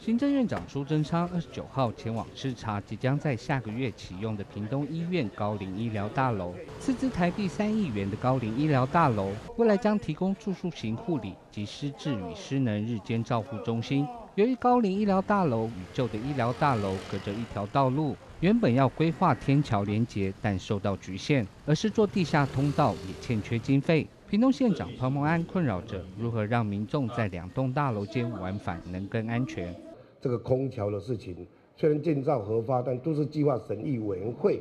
行政院长苏贞昌二十九号前往视察即将在下个月启用的屏东医院高龄医疗大楼，斥资台币三亿元的高龄医疗大楼，未来将提供住宿型护理及失智与失能日间照护中心。由于高龄医疗大楼与旧的医疗大楼隔着一条道路，原本要规划天桥连接，但受到局限，而是做地下通道也欠缺经费。屏东县长彭孟安困扰着如何让民众在两栋大楼间往返能更安全。这个空调的事情虽然建造合法，但都市计划审议委员会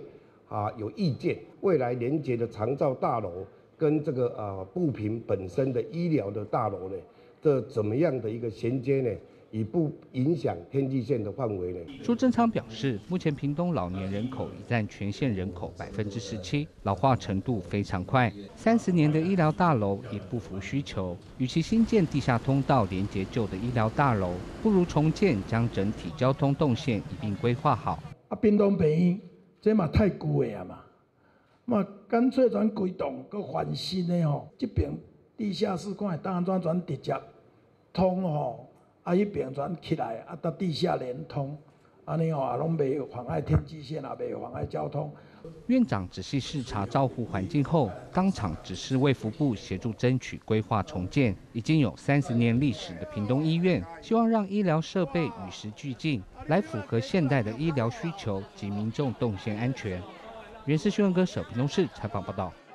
啊有意见，未来连接的长照大楼跟这个啊不平本身的医疗的大楼呢，这怎么样的一个衔接呢？以不影响天际线的范围内。苏贞昌表示，目前屏东老年人口已占全县人口百分之十七，老化程度非常快。三十年的医疗大楼也不符需求，与其新建地下通道连接旧的医疗大楼，不如重建，将整体交通动线一并规划好。啊，屏东病这嘛太贵啊嘛，嘛干脆转规栋个翻新的吼，这边地下室看当然转转直接通吼。啊，伊平转起来，啊，到地下连通，安尼哦，也拢袂妨碍天际线，也袂妨碍交通。院长仔细视察照护环境后，当场指示卫福部协助争取规划重建。已经有三十年历史的屏东医院，希望让医疗设备与时俱进，来符合现代的医疗需求及民众动线安全。原是新闻歌手屏东市采访报道。